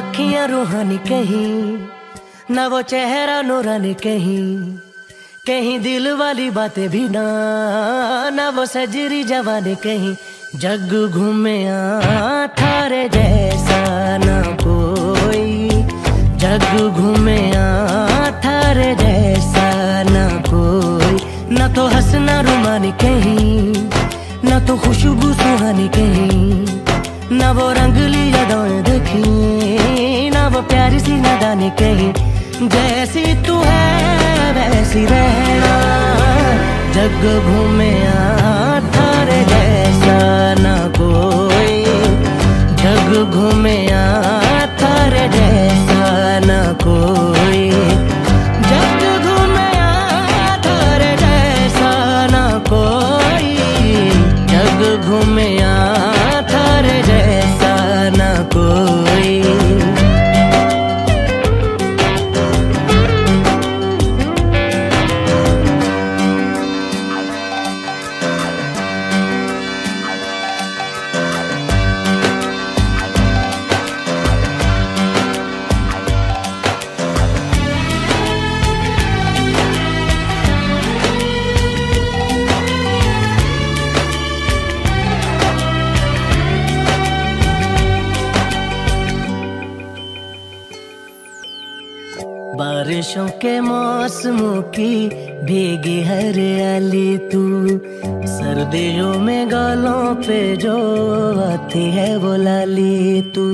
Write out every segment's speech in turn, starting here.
अखियाँ रूहानी कहीं ना वो चेहरा नूरन कहीं कहीं दिल वाली बातें भी ना ना वो सजरी जवानी कहीं। जग घूमे थारे जैसा ना कोई। जग घूमे थारे जैसा ना कोई। ना तो हंसना रुमानी कहीं, ना तो खुशबू सुहानी कहीं। ना वो रंगली यादें देखी, ना वो प्यारी सी नादानी कहीं। जैसी तू है, वैसी रहना। जग घूमे घूमे थारे जैसा ना कोई। बारिशों के मौसमों की भीगी हरियाली तू। सर्दियों में गालों पे जो आती है वो लाली तू।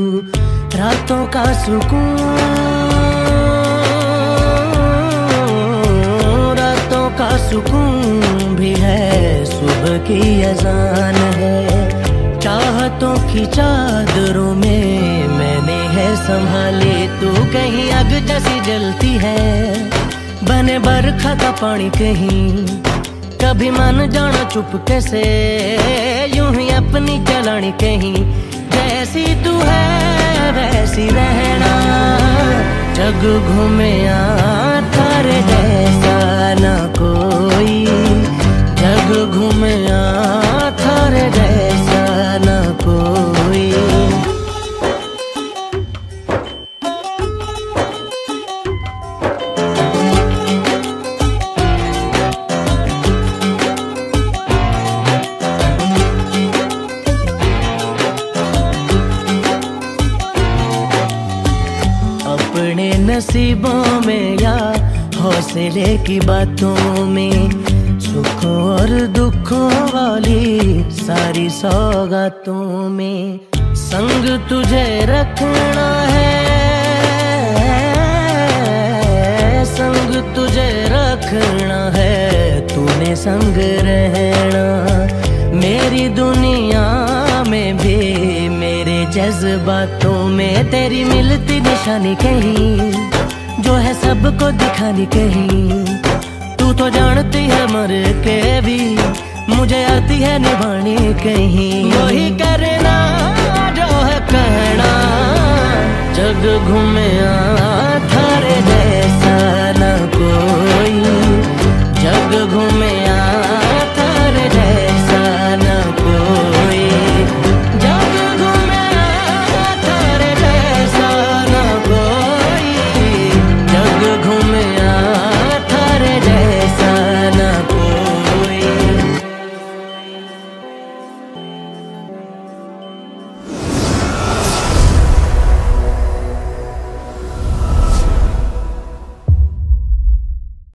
रातों का सुकून, रातों का सुकून भी है, सुबह की अजान है। चाहतों की चादरों में मैंने है संभाली, तू कहीं अग जैसी जलती है। बने बरखा का पानी कहीं, कभी मन जाना चुप कैसे? यूँ ही अपनी चलानी कहीं, जैसी तू है, वैसी रहना। जग घूमे आ थारे जैसा। अपने नसीबों में या हौसले की बातों में, सुखों और दुखों वाली सारी सौगातों में संग तुझे रखना है। संग तुझे रखना है, तूने संग रहना जज्बातों में तेरी मिलती निशानी कहीं, जो है सबको दिखानी कहीं। तू तो जानती है मर के भी, मुझे आती है निभानी कहीं। वही करना जो है कहना जग घूमे थारे जैसा ना कोई। जग घूमे